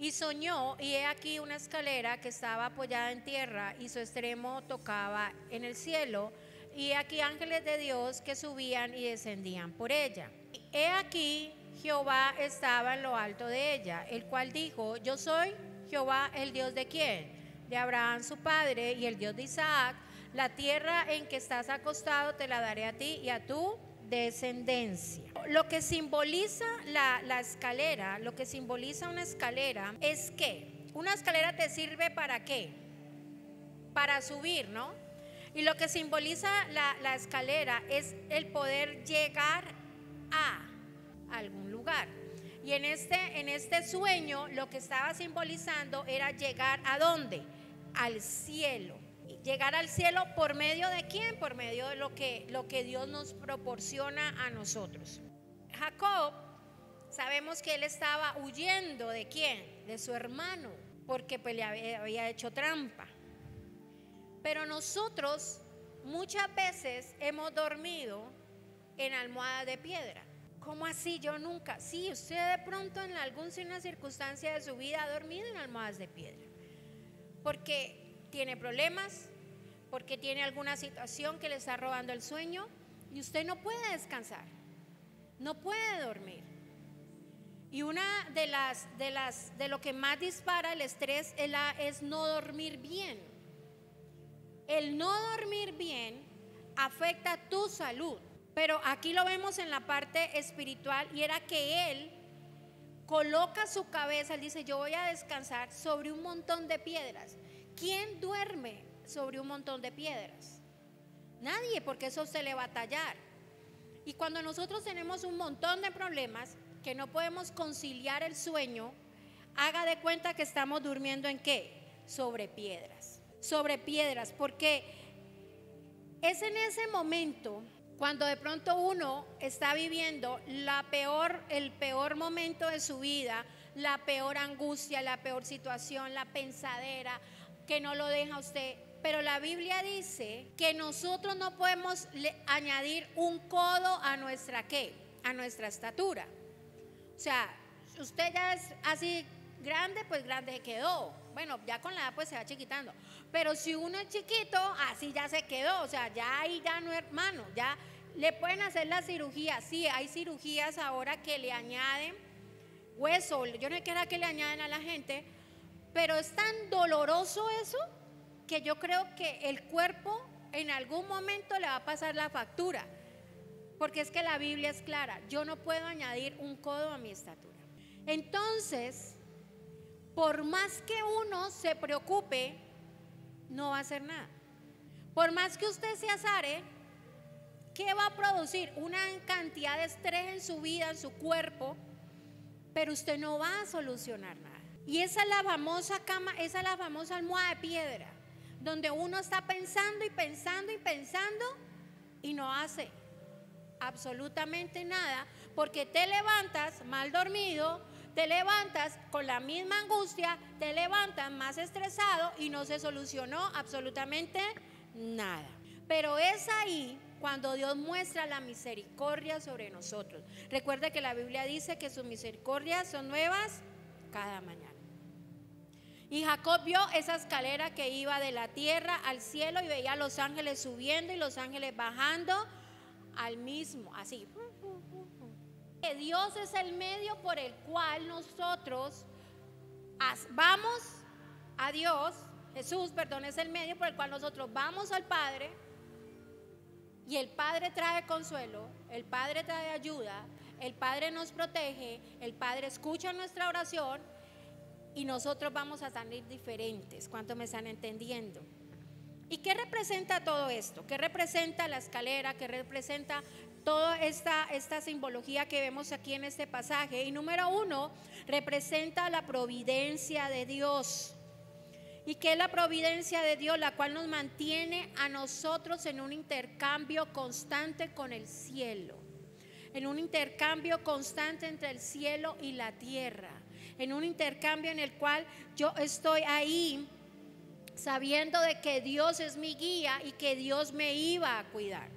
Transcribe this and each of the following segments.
Y soñó, y he aquí una escalera que estaba apoyada en tierra y su extremo tocaba en el cielo, y aquí ángeles de Dios que subían y descendían por ella. He aquí Jehová estaba en lo alto de ella, el cual dijo, yo soy Jehová el Dios de quién? De Abraham su padre y el Dios de Isaac. La tierra en que estás acostado te la daré a ti y a tu descendencia. Lo que simboliza la, la escalera, lo que simboliza una escalera es que una escalera te sirve para qué? Para subir, ¿no? Y lo que simboliza la, la escalera es el poder llegar a algún lugar. Y en este, en este sueño lo que estaba simbolizando era llegar a dónde? Al cielo. Llegar al cielo por medio de quién? Por medio de lo que, lo que Dios nos proporciona a nosotros. Jacob, sabemos que él estaba huyendo de quién? De su hermano, porque pues, le había, hecho trampa. Pero nosotros muchas veces hemos dormido en almohadas de piedra. ¿Cómo así? Yo nunca. Sí, usted de pronto en alguna circunstancia de su vida ha dormido en almohadas de piedra. Porque tiene problemas, porque tiene alguna situación que le está robando el sueño y usted no puede descansar. No puede dormir. Y una de las de las de lo que más dispara el estrés es, es no dormir bien. El no dormir bien afecta tu salud. Pero aquí lo vemos en la parte espiritual y era que él coloca su cabeza, él dice, yo voy a descansar sobre un montón de piedras. ¿Quién duerme sobre un montón de piedras? Nadie, porque eso se le va a tallar. Y cuando nosotros tenemos un montón de problemas que no podemos conciliar el sueño, haga de cuenta que estamos durmiendo en qué? Sobre piedras. Sobre piedras, porque es en ese momento cuando de pronto uno está viviendo la peor, el peor momento de su vida, la peor angustia, la peor situación, la pensadera, que no lo deja usted. Pero la Biblia dice que nosotros no podemos añadir un codo a nuestra qué, a nuestra estatura. O sea, usted ya es así grande, pues grande quedó. Bueno, ya con la edad pues se va chiquitando. Pero si uno es chiquito, así ya se quedó. O sea, ya ahí ya no hermano, ya le pueden hacer la cirugía. Sí, hay cirugías ahora que le añaden hueso. Yo no sé qué era que le añaden a la gente, pero es tan doloroso eso que yo creo que el cuerpo en algún momento le va a pasar la factura. Porque es que la Biblia es clara. Yo no puedo añadir un codo a mi estatura. Entonces, por más que uno se preocupe, no va a hacer nada. Por más que usted se azare, ¿qué va a producir? Una cantidad de estrés en su vida, en su cuerpo, pero usted no va a solucionar nada. Y esa es la famosa cama, esa es la famosa almohada de piedra, donde uno está pensando y pensando y pensando y no hace absolutamente nada, porque te levantas mal dormido, te levantas con la misma angustia, te levantas más estresado y no se solucionó absolutamente nada. Pero es ahí cuando Dios muestra la misericordia sobre nosotros. Recuerde que la Biblia dice que sus misericordias son nuevas cada mañana. Y Jacob vio esa escalera que iba de la tierra al cielo y veía los ángeles subiendo y los ángeles bajando al mismo, así. Que Dios es el medio por el cual nosotros vamos a Dios, Jesús, perdón, es el medio por el cual nosotros vamos al Padre y el Padre trae consuelo, el Padre trae ayuda, el Padre nos protege, el Padre escucha nuestra oración y nosotros vamos a salir diferentes. ¿Cuánto me están entendiendo? ¿Y qué representa todo esto? ¿Qué representa la escalera? ¿Qué representa toda esta, esta simbología que vemos aquí en este pasaje? Y número uno, representa la providencia de Dios y que es la providencia de Dios la cual nos mantiene a nosotros en un intercambio constante con el cielo, en un intercambio constante entre el cielo y la tierra, en un intercambio en el cual yo estoy ahí sabiendo de que Dios es mi guía y que Dios me iba a cuidar.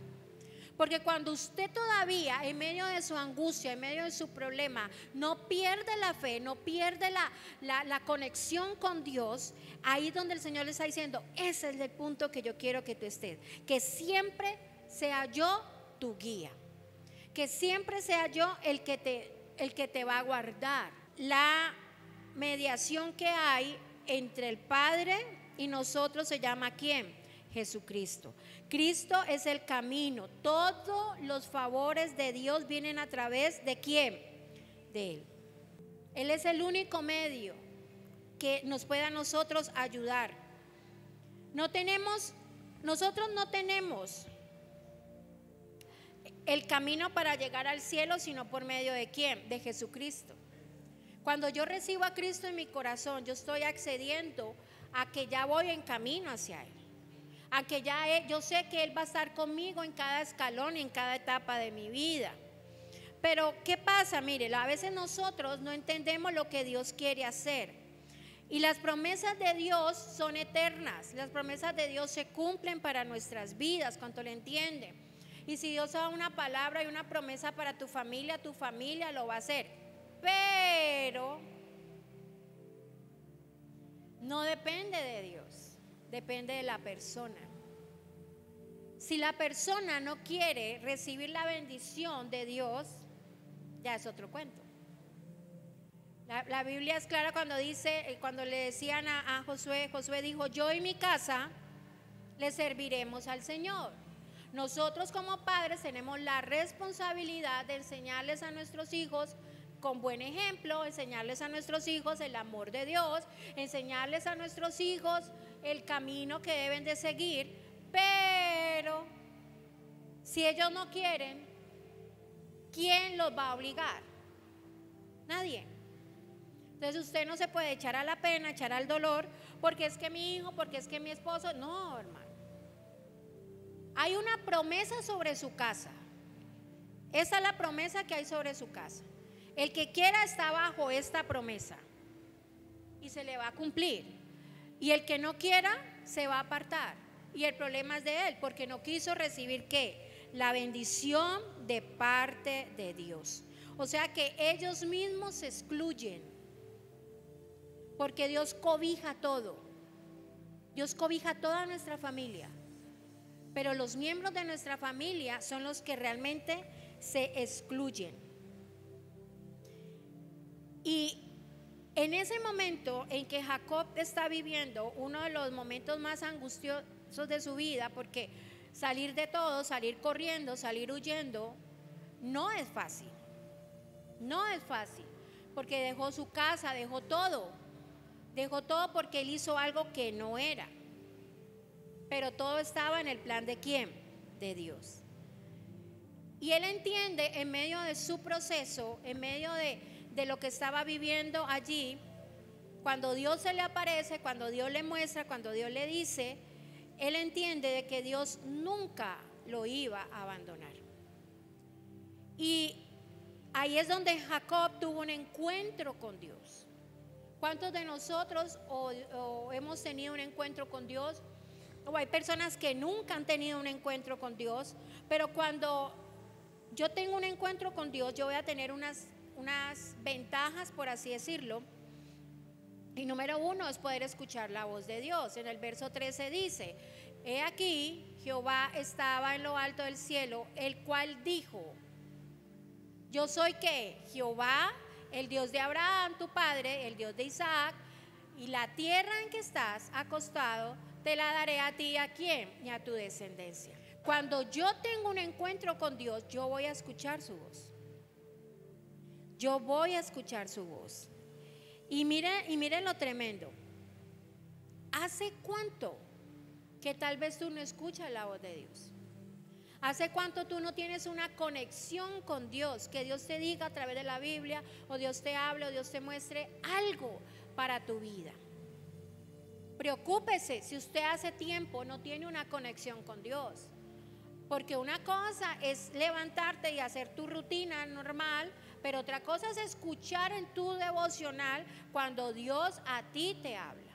Porque cuando usted todavía, en medio de su angustia, en medio de su problema, no pierde la fe, no pierde la, la, conexión con Dios, ahí donde el Señor le está diciendo, ese es el punto que yo quiero que tú estés. Que siempre sea yo tu guía. Que siempre sea yo el que te, el que te va a guardar. La mediación que hay entre el Padre y nosotros se llama quién? Jesucristo. Cristo es el camino. Todos los favores de Dios vienen a través de quién? De Él. Él es el único medio que nos pueda a nosotros ayudar. No tenemos, nosotros no tenemos el camino para llegar al cielo, sino por medio de quién? De Jesucristo. Cuando yo recibo a Cristo en mi corazón, yo estoy accediendo a que ya voy en camino hacia Él. A que ya yo sé que Él va a estar conmigo en cada escalón en cada etapa de mi vida. Pero, ¿qué pasa? Mire, a veces nosotros no entendemos lo que Dios quiere hacer. Y las promesas de Dios son eternas. Las promesas de Dios se cumplen para nuestras vidas, cuanto le entienden. Y si Dios da una palabra y una promesa para tu familia, tu familia lo va a hacer. Pero no depende de Dios, depende de la persona. Si la persona no quiere recibir la bendición de Dios, ya es otro cuento. La, Biblia es clara cuando dice, eh, cuando le decían a, a Josué, Josué dijo, yo y mi casa le serviremos al Señor. Nosotros como padres tenemos la responsabilidad de enseñarles a nuestros hijos con buen ejemplo, enseñarles a nuestros hijos el amor de Dios, enseñarles a nuestros hijos el camino que deben de seguir, pero si ellos no quieren, ¿quién los va a obligar? Nadie. Entonces usted no se puede echar a la pena, echar al dolor, porque es que mi hijo, porque es que mi esposo, no, hermano. Hay una promesa sobre su casa. Esa es la promesa que hay sobre su casa. El que quiera está bajo esta promesa y se le va a cumplir. Y el que no quiera se va a apartar. Y el problema es de él, porque no quiso recibir qué? La bendición de parte de Dios. O sea que ellos mismos se excluyen, porque Dios cobija todo. Dios cobija toda nuestra familia. Pero los miembros de nuestra familia son los que realmente se excluyen. Y en ese momento en que Jacob está viviendo uno de los momentos más angustiosos de su vida, porque salir de todo, salir corriendo, salir huyendo, no es fácil. No es fácil, porque dejó su casa, dejó todo. Dejó todo porque él hizo algo que no era. Pero todo estaba en el plan de quién? De Dios. Y él entiende en medio de su proceso, en medio de, de lo que estaba viviendo allí, cuando Dios se le aparece, cuando Dios le muestra, cuando Dios le dice, él entiende de que Dios nunca lo iba a abandonar. Y ahí es donde Jacob tuvo un encuentro con Dios. ¿Cuántos de nosotros hemos tenido un encuentro con Dios? O hay personas que nunca han tenido un encuentro con Dios, pero cuando yo tengo un encuentro con Dios, yo voy a tener unas unas ventajas, por así decirlo. Y número uno es poder escuchar la voz de Dios. En el verso 13 dice, he aquí, Jehová estaba en lo alto del cielo, el cual dijo, yo soy que Jehová, el Dios de Abraham, tu padre, el Dios de Isaac, y la tierra en que estás acostado, te la daré a ti a quién, y a tu descendencia. Cuando yo tengo un encuentro con Dios, yo voy a escuchar su voz yo voy a escuchar su voz. Y miren, y miren lo tremendo. ¿Hace cuánto que tal vez tú no escuchas la voz de Dios? ¿Hace cuánto tú no tienes una conexión con Dios? Que Dios te diga a través de la Biblia, o Dios te hable, o Dios te muestre algo para tu vida. Preocúpese si usted hace tiempo no tiene una conexión con Dios. Porque una cosa es levantarte y hacer tu rutina normal, pero otra cosa es escuchar en tu devocional cuando Dios a ti te habla.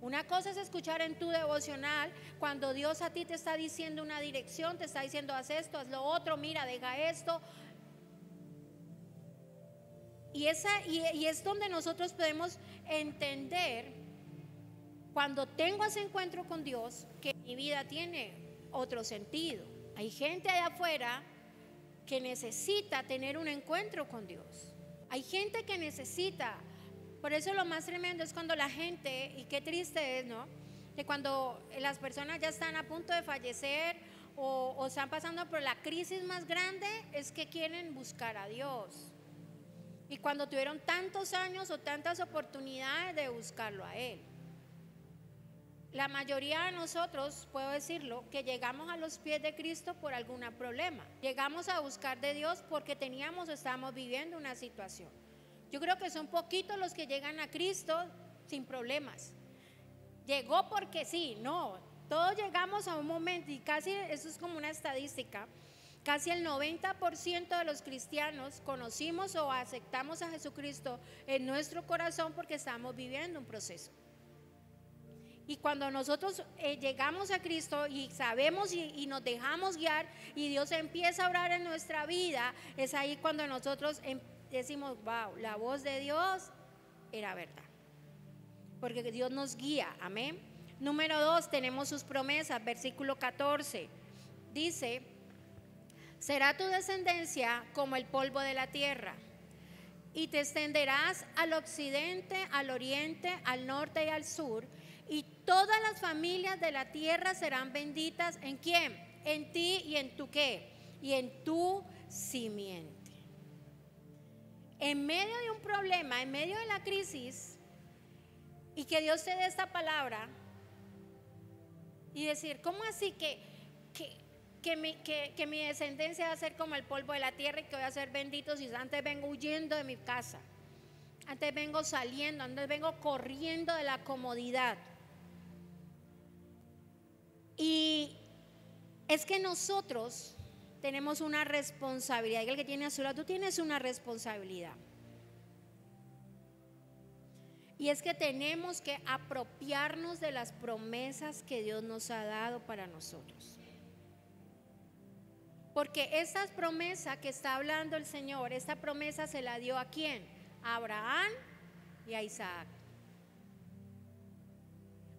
Una cosa es escuchar en tu devocional cuando Dios a ti te está diciendo una dirección, te está diciendo haz esto, haz lo otro, mira, deja esto. Y, esa, y, es donde nosotros podemos entender cuando tengo ese encuentro con Dios que mi vida tiene otro sentido. Hay gente allá afuera que necesita tener un encuentro con Dios. Hay gente que necesita por eso lo más tremendo es cuando la gente, y qué triste es, ¿no? Que cuando las personas ya están a punto de fallecer o, están pasando por la crisis más grande, es que quieren buscar a Dios. Y cuando tuvieron tantos años o tantas oportunidades de buscarlo a Él. La mayoría de nosotros, puedo decirlo, que llegamos a los pies de Cristo por algún problema. Llegamos a buscar de Dios porque teníamos o estábamos viviendo una situación. Yo creo que son poquitos los que llegan a Cristo sin problemas. Llegó porque sí, no. Todos llegamos a un momento y casi eso es como una estadística. Casi el 90% de los cristianos conocimos o aceptamos a Jesucristo en nuestro corazón porque estamos viviendo un proceso. Y cuando nosotros eh, llegamos a Cristo y sabemos y, y, nos dejamos guiar y Dios empieza a orar en nuestra vida, es ahí cuando nosotros empezamos decimos, wow, la voz de Dios era verdad. Porque Dios nos guía, amén. Número dos, tenemos sus promesas, versículo 14. Dice, será tu descendencia como el polvo de la tierra, y te extenderás al occidente, al oriente, al norte y al sur, y todas las familias de la tierra serán benditas en quién? En ti y en tu qué? Y en tu simiente en medio de un problema, en medio de la crisis, y que Dios te dé esta palabra y decir, ¿cómo así que, que, que, mi, descendencia va a ser como el polvo de la tierra y que voy a ser bendito si antes vengo huyendo de mi casa? Antes vengo saliendo, antes vengo corriendo de la comodidad. Y es que nosotros tenemos una responsabilidad. Y el que tiene a lado, tú tienes una responsabilidad. Y es que tenemos que apropiarnos de las promesas que Dios nos ha dado para nosotros. Porque esa promesa que está hablando el Señor, esta promesa se la dio a quién? A Abraham y a Isaac.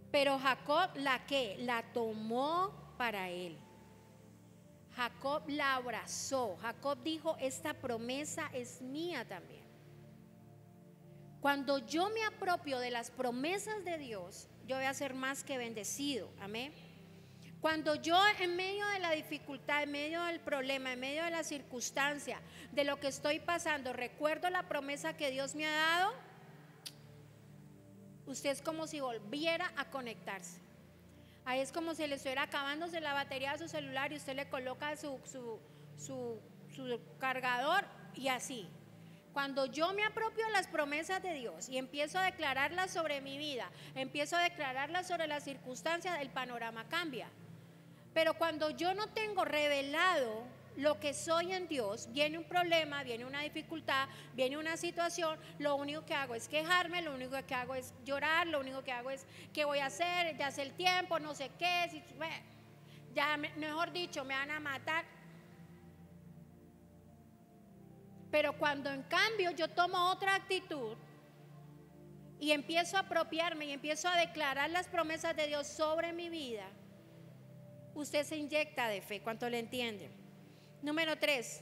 Pero Jacob la que la tomó para él. Jacob la abrazó. Jacob dijo, esta promesa es mía también. Cuando yo me apropio de las promesas de Dios, yo voy a ser más que bendecido. Amén. Cuando yo en medio de la dificultad, en medio del problema, en medio de la circunstancia, de lo que estoy pasando, recuerdo la promesa que Dios me ha dado, usted es como si volviera a conectarse. Ahí es como si le estuviera acabándose la batería de su celular y usted le coloca su, su, cargador y así. Cuando yo me apropio las promesas de Dios y empiezo a declararlas sobre mi vida, empiezo a declararlas sobre las circunstancias, el panorama cambia. Pero cuando yo no tengo revelado lo que soy en Dios, viene un problema, viene una dificultad, viene una situación, lo único que hago es quejarme, lo único que hago es llorar, lo único que hago es qué voy a hacer, ya sé el tiempo, no sé qué, si, ya mejor dicho, me van a matar. Pero cuando en cambio yo tomo otra actitud y empiezo a apropiarme y empiezo a declarar las promesas de Dios sobre mi vida, usted se inyecta de fe, ¿cuánto le entiende? Número tres,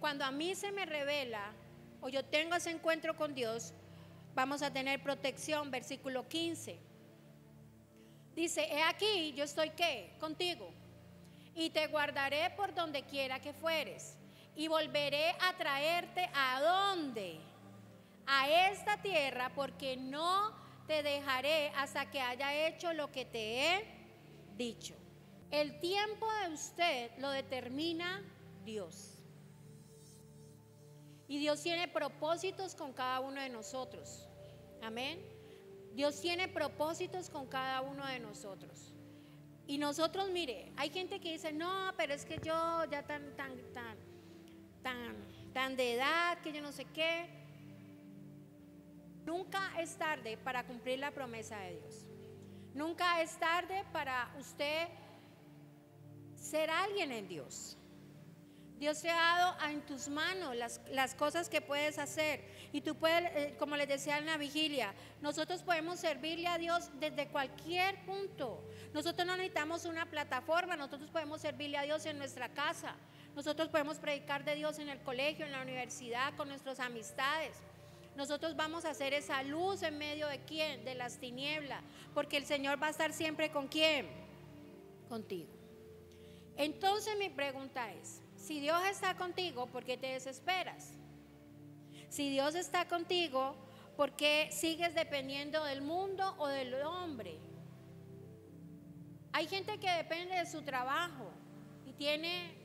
cuando a mí se me revela o yo tengo ese encuentro con Dios, vamos a tener protección, versículo 15. Dice, he aquí, yo estoy qué? Contigo. Y te guardaré por donde quiera que fueres. Y volveré a traerte a dónde? A esta tierra, porque no te dejaré hasta que haya hecho lo que te he dicho. El tiempo de usted lo determina Dios. Y Dios tiene propósitos con cada uno de nosotros. Amén. Dios tiene propósitos con cada uno de nosotros. Y nosotros, mire, hay gente que dice, no, pero es que yo ya tan, tan, tan, tan, tan de edad, que yo no sé qué. Nunca es tarde para cumplir la promesa de Dios. Nunca es tarde para usted ser alguien en Dios. Dios te ha dado en tus manos las, cosas que puedes hacer. Y tú puedes, eh, como les decía en la vigilia, nosotros podemos servirle a Dios desde cualquier punto. Nosotros no necesitamos una plataforma, nosotros podemos servirle a Dios en nuestra casa. Nosotros podemos predicar de Dios en el colegio, en la universidad, con nuestras amistades. Nosotros vamos a hacer esa luz en medio de quién? De las tinieblas. Porque el Señor va a estar siempre con quién? Contigo. Entonces mi pregunta es, si Dios está contigo, ¿por qué te desesperas? Si Dios está contigo, ¿por qué sigues dependiendo del mundo o del hombre? Hay gente que depende de su trabajo y tiene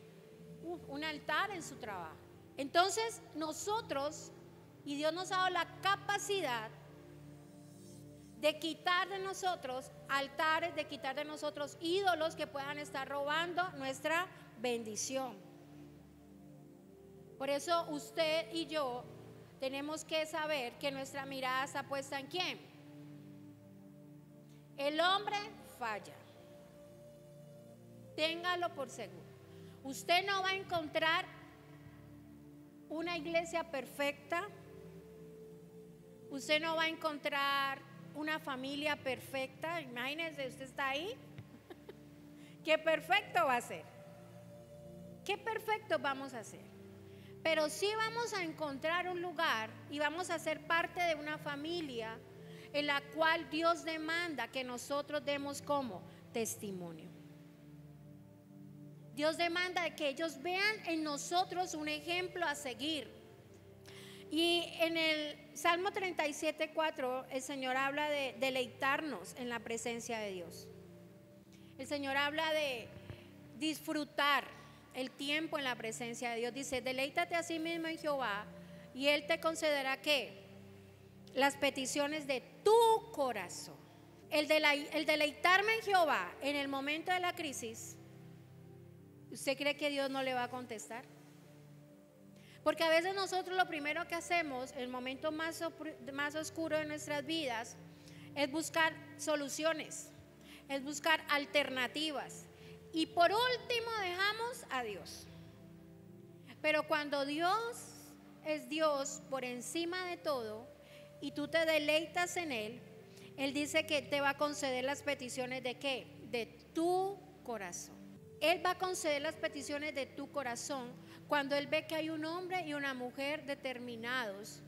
un altar en su trabajo. Entonces nosotros, y Dios nos ha dado la capacidad de quitar de nosotros altares, de quitar de nosotros ídolos que puedan estar robando nuestra bendición. Por eso usted y yo tenemos que saber que nuestra mirada está puesta en quién. El hombre falla. Téngalo por seguro. Usted no va a encontrar una iglesia perfecta. Usted no va a encontrar una familia perfecta. Imagínense, usted está ahí. ¿Qué perfecto va a ser? ¿Qué perfecto vamos a hacer? Pero sí vamos a encontrar un lugar y vamos a ser parte de una familia en la cual Dios demanda que nosotros demos como testimonio. Dios demanda que ellos vean en nosotros un ejemplo a seguir. Y en el Salmo 37, 4, el Señor habla de deleitarnos en la presencia de Dios. El Señor habla de disfrutar el tiempo en la presencia de Dios. Dice, deleítate a sí mismo en Jehová y Él te concederá qué? Las peticiones de tu corazón. El, el deleitarme en Jehová en el momento de la crisis, ¿usted cree que Dios no le va a contestar? Porque a veces nosotros lo primero que hacemos en el momento más, más oscuro de nuestras vidas es buscar soluciones, es buscar alternativas, y por último dejamos a Dios. Pero cuando Dios es Dios por encima de todo y tú te deleitas en Él, Él dice que te va a conceder las peticiones de qué? De tu corazón. Él va a conceder las peticiones de tu corazón cuando Él ve que hay un hombre y una mujer determinados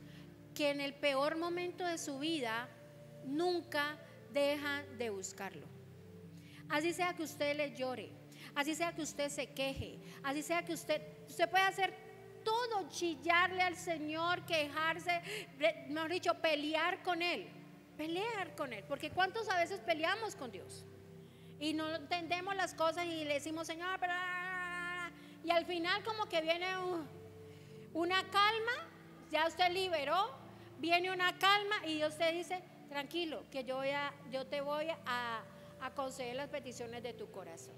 que en el peor momento de su vida nunca dejan de buscarlo. Así sea que usted le llore, así sea que usted se queje, así sea que usted, usted puede hacer todo, chillarle al Señor, quejarse, mejor dicho, pelear con Él, pelear con Él, porque ¿cuántos a veces peleamos con Dios? Y no entendemos las cosas y le decimos, Señor, pero... Y al final como que viene una calma, ya usted liberó, viene una calma y Dios te dice, tranquilo, que yo, voy a, yo te voy a a conceder las peticiones de tu corazón.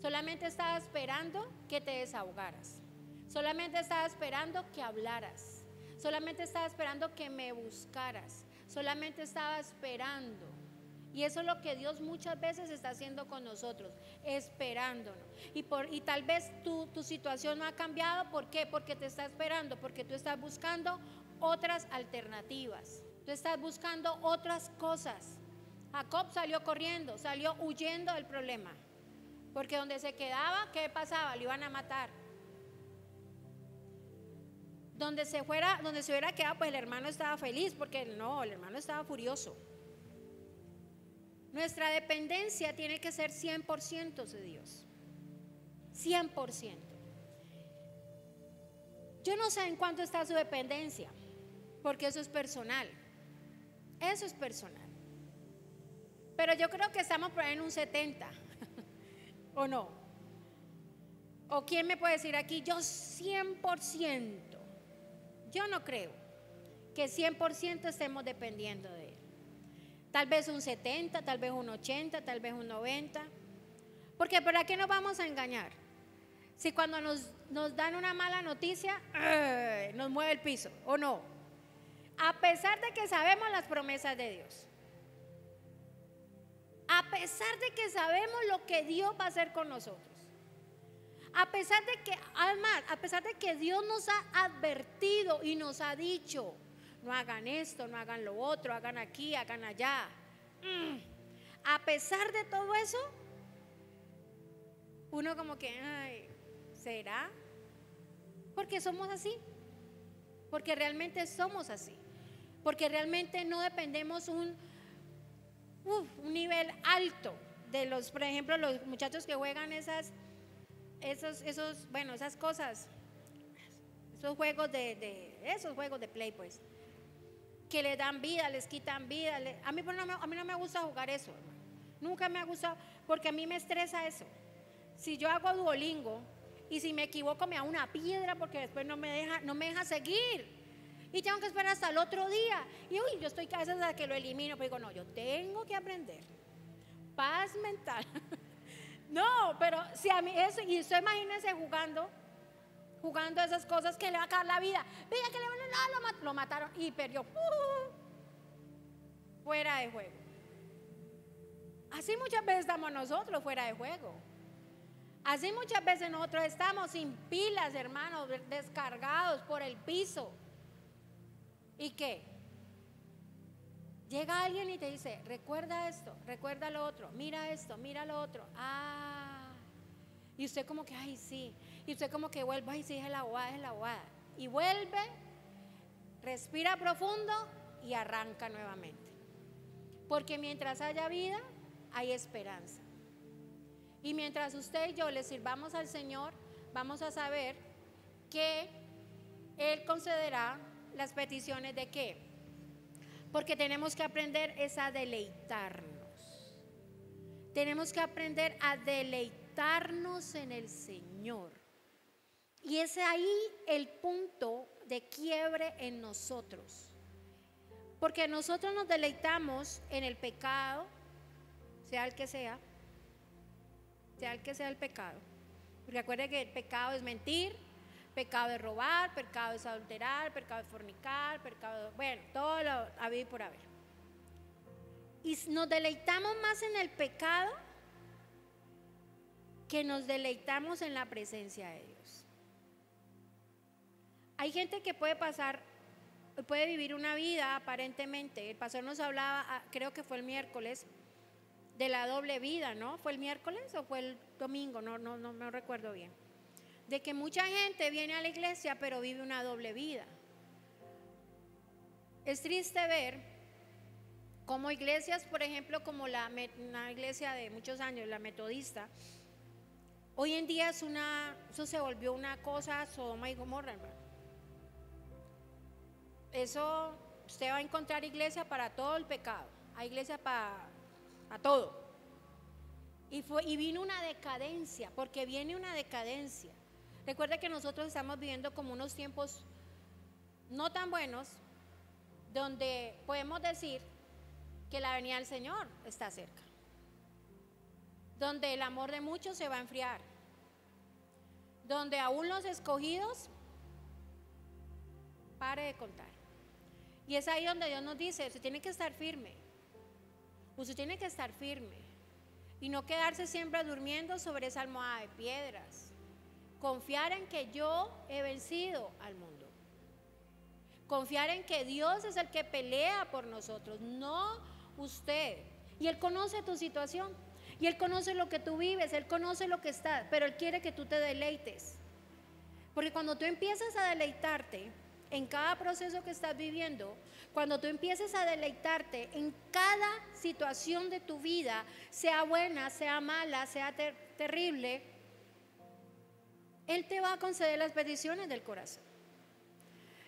Solamente estaba esperando que te desahogaras. Solamente estaba esperando que hablaras. Solamente estaba esperando que me buscaras. Solamente estaba esperando. Y eso es lo que Dios muchas veces está haciendo con nosotros, esperándonos. Y, por, y tal vez tu, tu situación no ha cambiado. ¿Por qué? Porque te está esperando, porque tú estás buscando otras alternativas. Tú estás buscando otras cosas. Jacob salió corriendo, salió huyendo del problema. Porque donde se quedaba, ¿qué pasaba? Lo iban a matar. Donde se fuera, donde se hubiera quedado, pues el hermano estaba feliz, porque no, el hermano estaba furioso. Nuestra dependencia tiene que ser 100% de Dios. 100%. Yo no sé en cuánto está su dependencia, porque eso es personal. Eso es personal. Pero yo creo que estamos por ahí en un 70. ¿O no? ¿O quién me puede decir aquí? Yo 100%. Yo no creo que 100% estemos dependiendo de. Tal vez un 70, tal vez un 80, tal vez un 90. Porque ¿para qué nos vamos a engañar? Si cuando nos, nos dan una mala noticia, nos mueve el piso, ¿o no? A pesar de que sabemos las promesas de Dios. a pesar de que sabemos lo que Dios va a hacer con nosotros. A pesar de que, además, a pesar de que Dios nos ha advertido y nos ha dicho, no hagan esto, no hagan lo otro, hagan aquí, hagan allá. Mm. A pesar de todo eso, uno como que, ay, ¿será? Porque somos así. Porque realmente somos así. Porque realmente no dependemos un, un nivel alto de los, por ejemplo, los muchachos que juegan esas, esos, esos, bueno, esas cosas, esos juegos de, esos juegos de play, pues, que le dan vida, les quitan vida. a, mí, no me, a mí no me gusta jugar eso, Nunca me ha gustado, porque a mí me estresa eso. Si yo hago Duolingo y si me equivoco me da una piedra porque después no me deja, no me deja seguir. Y tengo que esperar hasta el otro día. Y uy, yo estoy a veces que lo elimino, pero digo, no, yo tengo que aprender. Paz mental. no, pero si a mí eso, y usted imagínense jugando, jugando esas cosas que le va a acabar la vida. Veía que le van a lo, lo mataron y perdió. Uh, fuera de juego. Así muchas veces estamos nosotros fuera de juego. Así muchas veces nosotros estamos sin pilas, hermanos, descargados por el piso. ¿Y qué? Llega alguien y te dice, recuerda esto, recuerda lo otro, mira esto, mira lo otro. Ah. Y usted como que, ay, sí. Y usted como que vuelve, ay, sí, es la aguada, es la aguada. Y vuelve, respira profundo y arranca nuevamente. Porque mientras haya vida, hay esperanza. Y mientras usted y yo le sirvamos al Señor, vamos a saber que Él concederá las peticiones de qué. Porque tenemos que aprender es a deleitarnos. Tenemos que aprender a deleitarnos en el Señor. Y es ahí el punto de quiebre en nosotros. Porque nosotros nos deleitamos en el pecado, sea el que sea, sea el que sea el pecado. Recuerde que el pecado es mentir, pecado es robar, pecado es adulterar, pecado es fornicar, pecado, bueno, todo lo había por haber. Y nos deleitamos más en el pecado que nos deleitamos en la presencia de Dios. Hay gente que puede pasar, puede vivir una vida aparentemente. El pastor nos hablaba, ah, creo que fue el miércoles, de la doble vida, ¿no? ¿Fue el miércoles o fue el domingo? No, no, no, no recuerdo bien. De que mucha gente viene a la iglesia pero vive una doble vida. Es triste ver como iglesias, por ejemplo, como la una iglesia de muchos años, la metodista, hoy en día es una, eso se volvió una cosa Sodoma y Gomorra, Eso usted va a encontrar iglesia para todo el pecado, hay iglesia para a todo. Y, fue, y vino una decadencia, porque viene una decadencia. Recuerda que nosotros estamos viviendo como unos tiempos no tan buenos, donde podemos decir que la venida del Señor está cerca, donde el amor de muchos se va a enfriar, donde aún los escogidos, pare de contar. Y es ahí donde Dios nos dice, se tiene que estar firme. Usted tiene que estar firme y no quedarse siempre durmiendo sobre esa almohada de piedras. Confiar en que yo he vencido al mundo. Confiar en que Dios es el que pelea por nosotros, no usted. Y Él conoce tu situación. Y Él conoce lo que tú vives, Él conoce lo que está, pero Él quiere que tú te deleites. Porque cuando tú empiezas a deleitarte en cada proceso que estás viviendo, cuando tú empieces a deleitarte en cada situación de tu vida, sea buena, sea mala, sea terrible, Él te va a conceder las peticiones del corazón.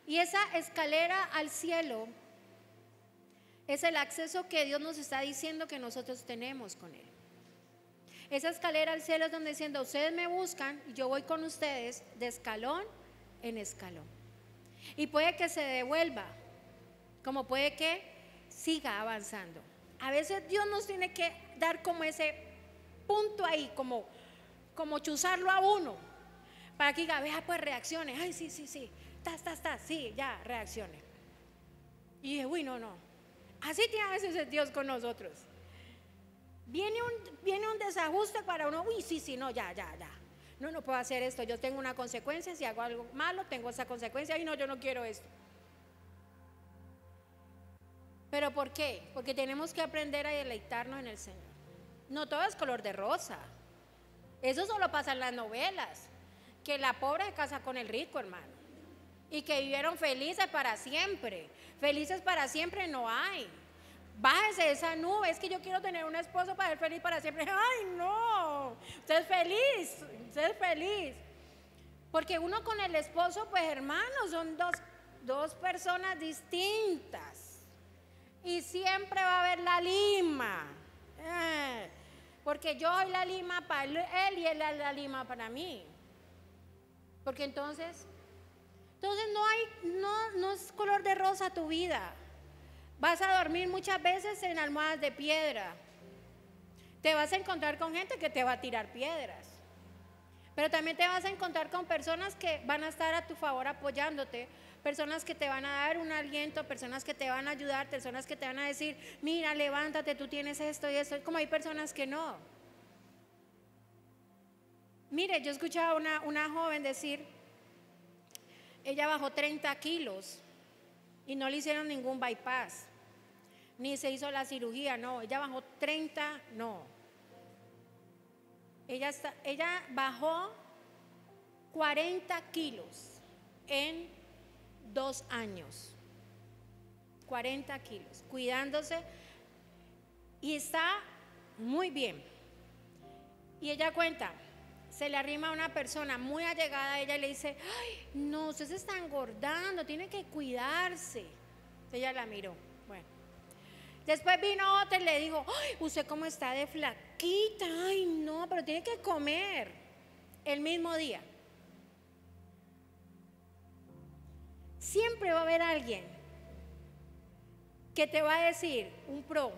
Y esa escalera al cielo es el acceso que Dios nos está diciendo que nosotros tenemos con Él. Esa escalera al cielo es donde diciendo, ustedes me buscan y yo voy con ustedes de escalón en escalón. Y puede que se devuelva, como puede que siga avanzando. A veces Dios nos tiene que dar como ese punto ahí, como, como chuzarlo a uno, para que diga, vea pues reacciones, ay, sí, sí, sí, está, está, está, sí, ya, reacciones. Y dije, uy, no, no. Así tiene a veces Dios con nosotros. Viene un, viene un desajuste para uno, uy, sí, sí, no, ya, ya, ya. No, no puedo hacer esto, yo tengo una consecuencia, si hago algo malo, tengo esa consecuencia, y no, yo no quiero esto. ¿Pero por qué? Porque tenemos que aprender a deleitarnos en el Señor. No todo es color de rosa. Eso solo pasa en las novelas. Que la pobre casa con el rico, hermano. Y que vivieron felices para siempre. Felices para siempre no hay. Bájese esa nube. Es que yo quiero tener un esposo para ser feliz para siempre. Ay, no. Usted es feliz. Usted es feliz. Porque uno con el esposo, pues hermanos, son dos, dos personas distintas. Y siempre va a haber la lima. Eh, porque yo soy la lima para él y él es la lima para mí. Porque entonces, entonces no hay, no, no es color de rosa tu vida. Vas a dormir muchas veces en almohadas de piedra. Te vas a encontrar con gente que te va a tirar piedras. Pero también te vas a encontrar con personas que van a estar a tu favor apoyándote, personas que te van a dar un aliento, personas que te van a ayudar, personas que te van a decir, mira, levántate, tú tienes esto y esto, como hay personas que no. Mire, yo escuchaba a una, una joven decir, ella bajó 30 kilos y no le hicieron ningún bypass, ni se hizo la cirugía, no, ella bajó 30, no. Ella, ella bajó 40 kilos en dos años. 40 kilos, cuidándose y está muy bien. Y ella cuenta, se le arrima a una persona muy allegada a ella y le dice, ay, no, usted se está engordando, tiene que cuidarse. Ella la miró, bueno. Después vino otra y le dijo, ay, usted cómo está de flaquita, ay, no, pero tiene que comer el mismo día. Siempre va a haber alguien que te va a decir, un pro.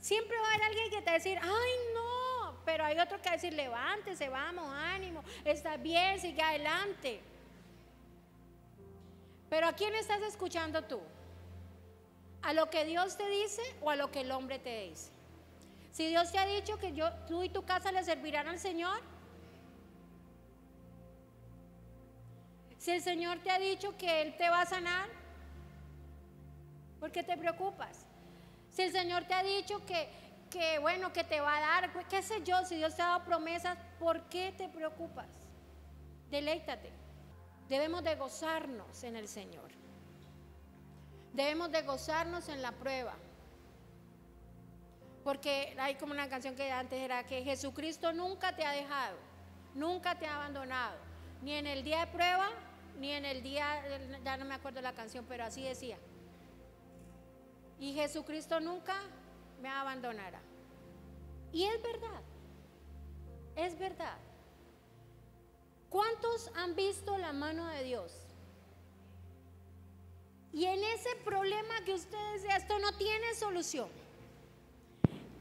Siempre va a haber alguien que te va a decir, ay, no, pero hay otro que decir, levántese, vamos, ánimo, está bien, sigue adelante. Pero ¿a quién estás escuchando tú? ¿A lo que Dios te dice o a lo que el hombre te dice? Si Dios te ha dicho que yo, tú y tu casa le servirán al Señor, si el Señor te ha dicho que Él te va a sanar, ¿por qué te preocupas? Si el Señor te ha dicho que que bueno, que te va a dar, qué sé yo, si Dios te ha dado promesas, ¿por qué te preocupas? Deleítate. Debemos de gozarnos en el Señor. Debemos de gozarnos en la prueba. Porque hay como una canción que antes era que Jesucristo nunca te ha dejado, nunca te ha abandonado, ni en el día de prueba, ni en el día, ya no me acuerdo la canción, pero así decía. Y Jesucristo nunca me abandonará. Y es verdad, es verdad. ¿Cuántos han visto la mano de Dios? Y en ese problema que usted decía, esto no tiene solución.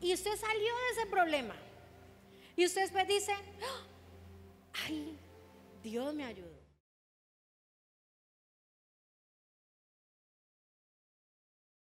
Y usted salió de ese problema. Y usted después dice, ¡Ah! ay, Dios me ayudó.